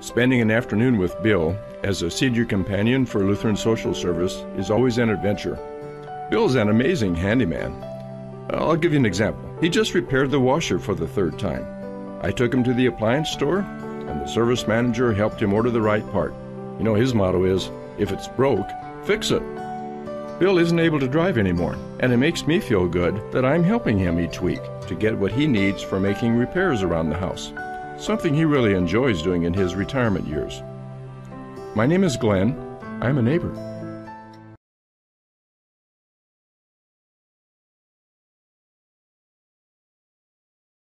Spending an afternoon with Bill as a senior companion for Lutheran Social Service is always an adventure. Bill's an amazing handyman. I'll give you an example. He just repaired the washer for the third time. I took him to the appliance store, and the service manager helped him order the right part. You know, his motto is if it's broke, fix it. Bill isn't able to drive anymore, and it makes me feel good that I'm helping him each week to get what he needs for making repairs around the house, something he really enjoys doing in his retirement years. My name is Glen. I'm a neighbor.